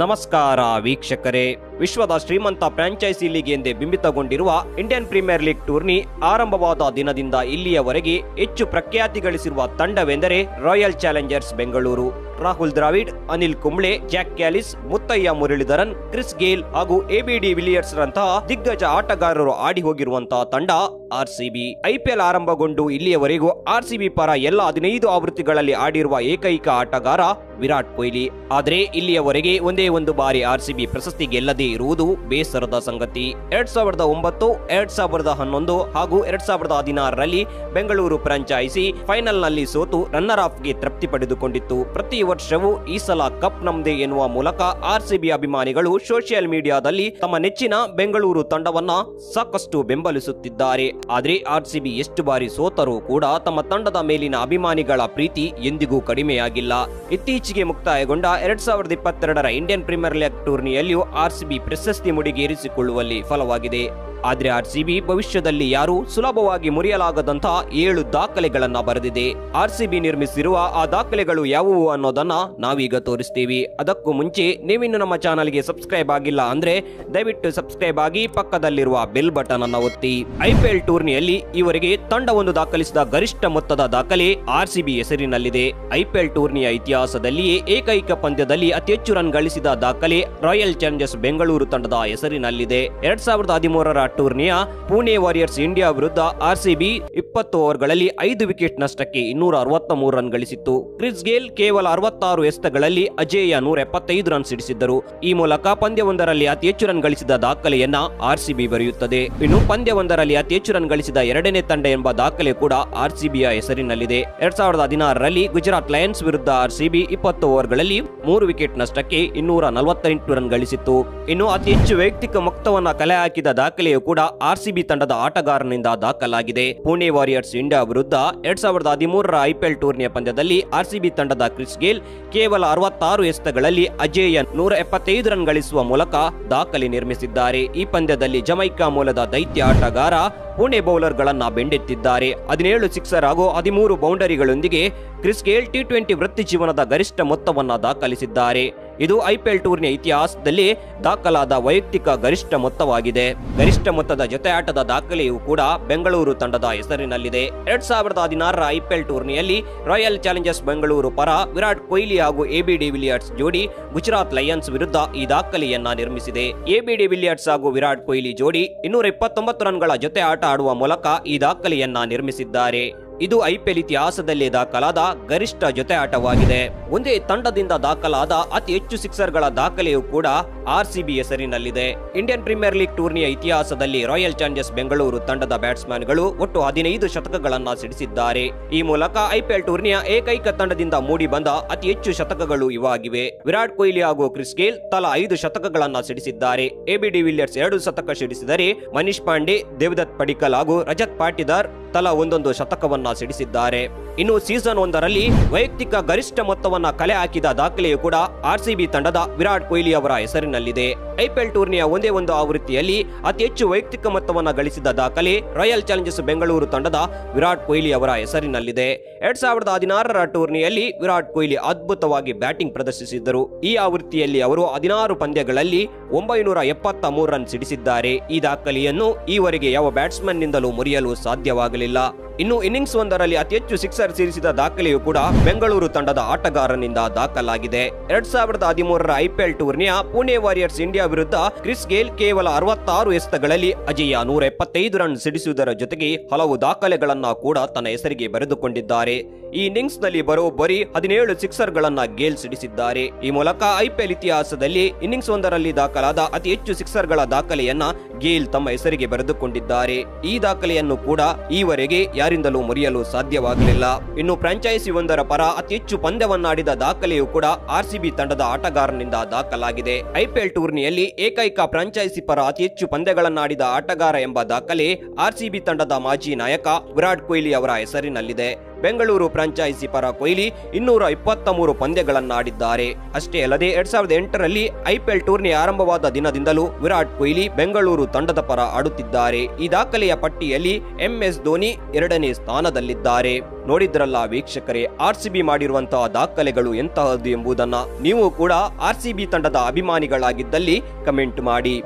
ನಮಸ್ಕಾರ ವೀಕ್ಷಕರೇ. ವಿಶ್ವದ ಶ್ರೀಮಂತ ಫ್ರಾಂಚೈಸಿ ಲೀಗ್ ಎಂದೇ ಬಿಂಬಿತಗೊಂಡಿರುವ ಇಂಡಿಯನ್ ಪ್ರೀಮಿಯರ್ ಲೀಗ್ ಟೂರ್ನಿ ಆರಂಭವಾದ ದಿನದಿಂದ ಇಲ್ಲಿಯವರೆಗೆ ಹೆಚ್ಚು ಪ್ರಖ್ಯಾತಿ ಗಳಿಸಿರುವ ತಂಡವೆಂದರೆ Royal Challengers Bengaluru. Rahul Dravid, Anil Kumble, Jacques Kallis, Muttiah Muralidaran, Chris Gayle ಹಾಗೂ ಎಬಿಡಿ ವಿಲಿಯರ್ಸ್ ರಂತಹ ದಿಗ್ಗಜ ಆಟಗಾರರು ಆಡಿ ಹೋಗಿರುವಂತಹ ತಂಡ ಆರ್ಸಿಬಿ. ಐಪಿಎಲ್ ಆರಂಭಗೊಂಡು ಇಲ್ಲಿಯವರೆಗೂ ಆರ್ಸಿಬಿ ಪರ ಎಲ್ಲ ಹದಿನೈದು ಆವೃತ್ತಿಗಳಲ್ಲಿ ಆಡಿರುವ ಏಕೈಕ ಆಟಗಾರ ವಿರಾಟ್ ಕೊಹ್ಲಿ. ಆದರೆ ಇಲ್ಲಿಯವರೆಗೆ ಒಂದೇ ಒಂದು ಬಾರಿ ಆರ್ಸಿಬಿ ಪ್ರಶಸ್ತಿ ಗೆಲ್ಲದೇ ಇರುವುದು ಬೇಸರದ ಸಂಗತಿ. ಎರಡ್ ಸಾವಿರದ ಒಂಬತ್ತು, ಎರಡ್ ಸಾವಿರದ ಹನ್ನೊಂದು ಹಾಗೂ ಎರಡ್ ಸಾವಿರದ ಹದಿನಾರರಲ್ಲಿ ಬೆಂಗಳೂರು ಫ್ರಾಂಚೈಸಿ ಫೈನಲ್ನಲ್ಲಿ ಸೋತು ರನ್ನರ್ ಆಫ್ಗೆ ತೃಪ್ತಿ ಪಡೆದುಕೊಂಡಿತ್ತು. ಪ್ರತಿ ವರ್ಷವೂ ಈ ಸಲ ಕಪ್ ನಮ್ದೇ ಎನ್ನುವ ಮೂಲಕ ಆರ್ಸಿಬಿ ಅಭಿಮಾನಿಗಳು ಸೋಷಿಯಲ್ ಮೀಡಿಯಾದಲ್ಲಿ ತಮ್ಮ ನೆಚ್ಚಿನ ಬೆಂಗಳೂರು ತಂಡವನ್ನ ಸಾಕಷ್ಟು ಬೆಂಬಲಿಸುತ್ತಿದ್ದಾರೆ. ಆದರೆ ಆರ್ಸಿಬಿ ಎಷ್ಟು ಬಾರಿ ಸೋತರೂ ಕೂಡ ತಮ್ಮ ತಂಡದ ಮೇಲಿನ ಅಭಿಮಾನಿಗಳ ಪ್ರೀತಿ ಎಂದಿಗೂ ಕಡಿಮೆಯಾಗಿಲ್ಲ. ಇತ್ತೀಚೆಗೆ ಮುಕ್ತಾಯಗೊಂಡ ಎರಡ್ ಸಾವಿರದ ಇಪ್ಪತ್ತೆರಡರ ಇಂಡಿಯನ್ ಪ್ರೀಮಿಯರ್ ಲೀಗ್ ಟೂರ್ನಿಯಲ್ಲಿಯೂ ಆರ್ಸಿಬಿ ಪ್ರಶಸ್ತಿ ಮುಡಿಗೇರಿಸಿಕೊಳ್ಳುವಲ್ಲಿ ಫಲವಾಗಿದೆ. ಆದ್ರೆ ಆರ್ಸಿಬಿ ಭವಿಷ್ಯದಲ್ಲಿ ಯಾರು ಸುಲಭವಾಗಿ ಮುರಿಯಲಾಗದಂತಹ ಏಳು ದಾಖಲೆಗಳನ್ನ ಬರೆದಿದೆ. ಆರ್ ಸಿಬಿ ನಿರ್ಮಿಸಿರುವ ಆ ದಾಖಲೆಗಳು ಯಾವುವು ಅನ್ನೋದನ್ನ ನಾವೀಗ ತೋರಿಸ್ತೀವಿ. ಅದಕ್ಕೂ ಮುಂಚೆ ನೀವಿನ್ನು ನಮ್ಮ ಚಾನಲ್ಗೆ ಸಬ್ಸ್ಕ್ರೈಬ್ ಆಗಿಲ್ಲ ಅಂದ್ರೆ ದಯವಿಟ್ಟು ಸಬ್ಸ್ಕ್ರೈಬ್ ಆಗಿ ಪಕ್ಕದಲ್ಲಿರುವ ಬೆಲ್ ಬಟನ್ ಅನ್ನ ಒತ್ತಿ ಐಪಿಎಲ್ ಟೂರ್ನಿಯಲ್ಲಿ ಈವರೆಗೆ ತಂಡವೊಂದು ದಾಖಲಿಸಿದ ಗರಿಷ್ಠ ಮೊತ್ತದ ದಾಖಲೆ ಆರ್ ಸಿಬಿ ಹೆಸರಿನಲ್ಲಿದೆ ಐಪಿಎಲ್ ಟೂರ್ನಿಯ ಇತಿಹಾಸದಲ್ಲಿಯೇ ಏಕೈಕ ಪಂದ್ಯದಲ್ಲಿ ಅತಿ ಹೆಚ್ಚು ರನ್ ಗಳಿಸಿದ ದಾಖಲೆ ರಾಯಲ್ ಚಾಲೆಂಜರ್ಸ್ ಬೆಂಗಳೂರು ತಂಡದ ಹೆಸರಿನಲ್ಲಿದೆ. ಎರಡ್ ಸಾವಿರದ ಹದಿಮೂರರ ಟೂರ್ನಿಯ ಪುಣೆ ವಾರಿಯರ್ಸ್ ಇಂಡಿಯಾ ವಿರುದ್ಧ ಆರ್ಸಿಬಿ ಇಪ್ಪತ್ತು ಓವರ್ಗಳಲ್ಲಿ ಐದು ವಿಕೆಟ್ ನಷ್ಟಕ್ಕೆ ಇನ್ನೂರ ಅರವತ್ತ ಮೂರು ರನ್ ಗಳಿಸಿತ್ತು. ಕ್ರಿಸ್ ಗೇಲ್ ಕೇವಲ ಅರವತ್ತಾರು ಎಸೆತಗಳಲ್ಲಿ ಅಜೇಯ ನೂರ ಎಪ್ಪತ್ತೈದು ರನ್ ಸಿಡಿಸಿದ್ದರು ಈ ಮೂಲಕ ಪಂದ್ಯವೊಂದರಲ್ಲಿ ಅತಿ ಹೆಚ್ಚು ರನ್ ಗಳಿಸಿದ ದಾಖಲೆಯನ್ನ ಆರ್ಸಿಬಿ ಬರೆಯುತ್ತದೆ. ಇನ್ನು ಪಂದ್ಯವೊಂದರಲ್ಲಿ ಅತಿ ಹೆಚ್ಚು ರನ್ ಗಳಿಸಿದ ಎರಡನೇ ತಂಡ ಎಂಬ ದಾಖಲೆ ಕೂಡ ಆರ್ಸಿಬಿಯ ಹೆಸರಿನಲ್ಲಿದೆ. ಎರಡ್ ಸಾವಿರದ ಹದಿನಾರರಲ್ಲಿ ಗುಜರಾತ್ ಲಯನ್ಸ್ ವಿರುದ್ಧ ಆರ್ಸಿಬಿ ಇಪ್ಪತ್ತು ಓವರ್ಗಳಲ್ಲಿ ಮೂರು ವಿಕೆಟ್ ನಷ್ಟಕ್ಕೆ ಇನ್ನೂರ ನಲವತ್ತೆಂಟು ರನ್ ಗಳಿಸಿತ್ತು. ಇನ್ನು ಅತಿ ಹೆಚ್ಚು ವೈಯಕ್ತಿಕ ಮೊತ್ತವನ್ನು ಕಲೆ ಹಾಕಿದ ದಾಖಲೆಯು ಕೂಡ ಆರ್ಸಿಬಿ ತಂಡದ ಆಟಗಾರನಿಂದ ದಾಖಲಾಗಿದೆ. ಪುಣೆ ವಾರಿಯರ್ಸ್ ಇಂಡಿಯಾ ವಿರುದ್ಧ ಎರಡ್ ಸಾವಿರದ ಹದಿಮೂರರ ಐಪಿಎಲ್ ಟೂರ್ನಿಯ ಪಂದ್ಯದಲ್ಲಿ ಆರ್ಸಿಬಿ ತಂಡದ ಕ್ರಿಸ್ ಗೇಲ್ ಕೇವಲ ಅರವತ್ತಾರು ಎಸೆತಗಳಲ್ಲಿ ಅಜೇಯ ನೂರ ಎಪ್ಪತ್ತೈದು ರನ್ ಗಳಿಸುವ ಮೂಲಕ ದಾಖಲೆ ನಿರ್ಮಿಸಿದ್ದಾರೆ. ಈ ಪಂದ್ಯದಲ್ಲಿ ಜಮೈಕಾ ಮೂಲದ ದೈತ್ಯ ಆಟಗಾರ ಪುಣೆ ಬೌಲರ್ಗಳನ್ನು ಬೆಂಡೆತ್ತಿದ್ದಾರೆ. ಹದಿನೇಳು ಸಿಕ್ಸರ್ ಹಾಗೂ ಹದಿಮೂರು ಬೌಂಡರಿಗಳೊಂದಿಗೆ ಕ್ರಿಸ್ ಗೇಲ್ ಟಿ ಟ್ವೆಂಟಿ ವೃತ್ತಿ ಜೀವನದ ಗರಿಷ್ಠ ಮೊತ್ತವನ್ನ ದಾಖಲಿಸಿದ್ದಾರೆ. ಇದು ಐಪಿಎಲ್ ಟೂರ್ನಿಯ ಇತಿಹಾಸದಲ್ಲಿ ದಾಖಲಾದ ವೈಯಕ್ತಿಕ ಗರಿಷ್ಠ ಮೊತ್ತವಾಗಿದೆ. ಗರಿಷ್ಠ ಮೊತ್ತದ ಜೊತೆ ಆಟದ ದಾಖಲೆಯೂ ಕೂಡ ಬೆಂಗಳೂರು ತಂಡದ ಹೆಸರಿನಲ್ಲಿದೆ. ಎರಡ್ ಸಾವಿರದ ಹದಿನಾರರ ಐಪಿಎಲ್ ಟೂರ್ನಿಯಲ್ಲಿ ರಾಯಲ್ ಚಾಲೆಂಜರ್ಸ್ ಬೆಂಗಳೂರು ಪರ ವಿರಾಟ್ ಕೊಹ್ಲಿ ಹಾಗೂ ಎಬಿ ವಿಲಿಯರ್ಸ್ ಜೋಡಿ ಗುಜರಾತ್ ಲಯನ್ಸ್ ವಿರುದ್ಧ ಈ ದಾಖಲೆಯನ್ನ ನಿರ್ಮಿಸಿದೆ. ಎಬಿ ವಿಲಿಯರ್ಸ್ ಹಾಗೂ ವಿರಾಟ್ ಕೊಹ್ಲಿ ಜೋಡಿ ಇನ್ನೂರ ಇಪ್ಪತ್ತೊಂಬತ್ತು ರನ್ಗಳ ಜೊತೆ ಆಟ ಆಡುವ ಮೂಲಕ ಈ ದಾಖಲೆಯನ್ನ ನಿರ್ಮಿಸಿದ್ದಾರೆ. ಇದು ಐಪಿಎಲ್ ಇತಿಹಾಸದಲ್ಲಿ ದಾಖಲಾದ ಗರಿಷ್ಠ ಜೊತೆ ಆಟವಾಗಿದೆ ಒಂದೇ ತಂಡದಿಂದ ದಾಖಲಾದ ಅತಿ ಹೆಚ್ಚು ಸಿಕ್ಸರ್ಗಳ ದಾಖಲೆಯೂ ಕೂಡ ಆರ್ಸಿಬಿ ಹೆಸರಿನಲ್ಲಿದೆ. ಇಂಡಿಯನ್ ಪ್ರೀಮಿಯರ್ ಲೀಗ್ ಟೂರ್ನಿಯ ಇತಿಹಾಸದಲ್ಲಿ ರಾಯಲ್ ಚಾಲೆಂಜರ್ಸ್ ಬೆಂಗಳೂರು ತಂಡದ ಬ್ಯಾಟ್ಸ್ಮನ್ಗಳು ಒಟ್ಟು ಹದಿನೈದು ಶತಕಗಳನ್ನು ಸಿಡಿಸಿದ್ದಾರೆ ಈ ಮೂಲಕ ಐಪಿಎಲ್ ಟೂರ್ನಿಯ ಏಕೈಕ ತಂಡದಿಂದ ಮೂಡಿ ಬಂದ ಅತಿ ಹೆಚ್ಚು ಶತಕಗಳು ಇವಾಗಿವೆ. ವಿರಾಟ್ ಕೊಹ್ಲಿ ಹಾಗೂ ಕ್ರಿಸ್ ಗೇಲ್ ತಲಾ ಐದು ಶತಕಗಳನ್ನ ಸಿಡಿಸಿದ್ದಾರೆ ಎಬಿ ವಿಲಿಯರ್ಸ್ ಎರಡು ಶತಕ ಸಿಡಿಸಿದರೆ ಮನೀಶ್ ಪಾಂಡೆ, ದೇವದತ್ ಪಡಿಕಲ್ ಹಾಗೂ ರಜತ್ ಪಾಟಿದಾರ್ ತಲಾ ಒಂದೊಂದು ಶತಕವನ್ನ ಸಿಡಿಸಿದ್ದಾರೆ ಇನ್ನು ಸೀಸನ್ ಒಂದರಲ್ಲಿ ವೈಯಕ್ತಿಕ ಗರಿಷ್ಠ ಮೊತ್ತವನ್ನ ಕಲೆ ಹಾಕಿದ ದಾಖಲೆಯು ಕೂಡ ಆರ್ಸಿಬಿ ತಂಡದ ವಿರಾಟ್ ಕೊಹ್ಲಿ ಅವರ ಹೆಸರಿನಲ್ಲಿದೆ ಐಪಿಎಲ್ ಟೂರ್ನಿಯ ಒಂದೇ ಒಂದು ಆವೃತ್ತಿಯಲ್ಲಿ ಅತಿ ಹೆಚ್ಚು ವೈಯಕ್ತಿಕ ಮೊತ್ತವನ್ನು ಗಳಿಸಿದ ದಾಖಲೆ ರಾಯಲ್ ಚಾಲೆಂಜರ್ಸ್ ಬೆಂಗಳೂರು ತಂಡದ ವಿರಾಟ್ ಕೊಹ್ಲಿ ಅವರ ಹೆಸರಿನಲ್ಲಿದೆ. ಎರಡ್ ಸಾವಿರದ ಹದಿನಾರರ ಟೂರ್ನಿಯಲ್ಲಿ ವಿರಾಟ್ ಕೊಹ್ಲಿ ಅದ್ಭುತವಾಗಿ ಬ್ಯಾಟಿಂಗ್ ಪ್ರದರ್ಶಿಸಿದ್ದರು. ಈ ಆವೃತ್ತಿಯಲ್ಲಿ ಅವರು ಹದಿನಾರು ಪಂದ್ಯಗಳಲ್ಲಿ ಒಂಬೈನೂರ ಎಪ್ಪತ್ತ ಮೂರು ರನ್ ಸಿಡಿಸಿದ್ದಾರೆ. ಈ ದಾಖಲೆಯನ್ನು ಈವರೆಗೆ ಯಾವ ಬ್ಯಾಟ್ಸ್ಮನ್ನಿಂದಲೂ ಮುರಿಯಲು ಸಾಧ್ಯವಾಗಲಿಲ್ಲ. ಇನ್ನು ಇನ್ನಿಂಗ್ಸ್ ಒಂದರಲ್ಲಿ ಅತಿ ಹೆಚ್ಚು ಸಿಕ್ಸರ್ ಸೇರಿಸಿದ ದಾಖಲೆಯು ಕೂಡ ಬೆಂಗಳೂರು ತಂಡದ ಆಟಗಾರನಿಂದ ದಾಖಲಾಗಿದೆ. ಎರಡ್ ಸಾವಿರದ ಹದಿಮೂರರ ಐಪಿಎಲ್ ಟೂರ್ನಿಯ ಪುಣೆ ವಾರಿಯರ್ಸ್ ಇಂಡಿಯಾ ವಿರುದ್ಧ ಕ್ರಿಸ್ ಗೇಲ್ ಕೇವಲ ಅರವತ್ತಾರು ಎಸೆತಗಳಲ್ಲಿ ಅಜೇಯ ನೂರ ಎಪ್ಪತ್ತೈದು ರನ್ ಸಿಡಿಸುವುದರ ಜೊತೆಗೆ ಹಲವು ದಾಖಲೆಗಳನ್ನ ಕೂಡ ತನ್ನ ಹೆಸರಿಗೆ ಬರೆದುಕೊಂಡಿದ್ದಾರೆ. ಈ ಇನ್ನಿಂಗ್ಸ್ನಲ್ಲಿ ಬರೋಬ್ಬರಿ ಹದಿನೇಳು ಸಿಕ್ಸರ್ ಗಳನ್ನ ಗೇಲ್ ಸಿಡಿಸಿದ್ದಾರೆ. ಈ ಮೂಲಕ ಐಪಿಎಲ್ ಇತಿಹಾಸದಲ್ಲಿ ಇನ್ನಿಂಗ್ಸ್ ಒಂದರಲ್ಲಿ ದಾಖಲಾದ ಅತಿ ಹೆಚ್ಚು ಸಿಕ್ಸರ್ಗಳ ದಾಖಲೆಯನ್ನ ಗೇಲ್ ತಮ್ಮ ಹೆಸರಿಗೆ ಬರೆದುಕೊಂಡಿದ್ದಾರೆ. ಈ ದಾಖಲೆಯನ್ನು ಕೂಡ ಈವರೆಗೆ ಯಾರಿಂದಲೂ ಮುರಿಯಲು ಸಾಧ್ಯವಾಗಲಿಲ್ಲ. ಇನ್ನು ಫ್ರಾಂಚೈಸಿ ಒಂದರ ಪರ ಅತಿ ಹೆಚ್ಚು ಪಂದ್ಯವನ್ನಾಡಿದ ದಾಖಲೆಯೂ ಕೂಡ ಆರ್ಸಿಬಿ ತಂಡದ ಆಟಗಾರನಿಂದ ದಾಖಲಾಗಿದೆ. ಐಪಿಎಲ್ ಟೂರ್ನಿಯಲ್ಲಿ ಏಕೈಕ ಫ್ರಾಂಚೈಸಿ ಪರ ಅತಿ ಹೆಚ್ಚು ಪಂದ್ಯಗಳನ್ನಾಡಿದ ಆಟಗಾರ ಎಂಬ ದಾಖಲೆ ಆರ್ಸಿಬಿ ತಂಡದ ಮಾಜಿ ನಾಯಕ ವಿರಾಟ್ ಕೊಹ್ಲಿ ಅವರ ಹೆಸರಿನಲ್ಲಿದೆ. ಬೆಂಗಳೂರು ಫ್ರಾಂಚೈಸಿ ಪರ ಕೊಹ್ಲಿ ಇನ್ನೂರ ಇಪ್ಪತ್ತ ಮೂರು ಪಂದ್ಯಗಳನ್ನಾಡಿದ್ದಾರೆ. ಅಷ್ಟೇ ಅಲ್ಲದೆ ಎರಡ್ ಸಾವಿರದ ಎಂಟರಲ್ಲಿ ಐಪಿಎಲ್ ಟೂರ್ನಿ ಆರಂಭವಾದ ದಿನದಿಂದಲೂ ವಿರಾಟ್ ಕೊಹ್ಲಿ ಬೆಂಗಳೂರು ತಂಡದ ಪರ ಆಡುತ್ತಿದ್ದಾರೆ. ಈ ದಾಖಲೆಯ ಪಟ್ಟಿಯಲ್ಲಿ ಎಂಎಸ್ ಧೋನಿ ಎರಡನೇ ಸ್ಥಾನದಲ್ಲಿದ್ದಾರೆ. ನೋಡಿದ್ರಲ್ಲ ವೀಕ್ಷಕರೇ ಆರ್ಸಿಬಿ ಮಾಡಿರುವಂತಹ ದಾಖಲೆಗಳು ಎಂತಹದ್ದು ಎಂಬುದನ್ನ. ನೀವು ಕೂಡ ಆರ್ಸಿಬಿ ತಂಡದ ಅಭಿಮಾನಿಗಳಾಗಿದ್ದಲ್ಲಿ ಕಮೆಂಟ್ ಮಾಡಿ.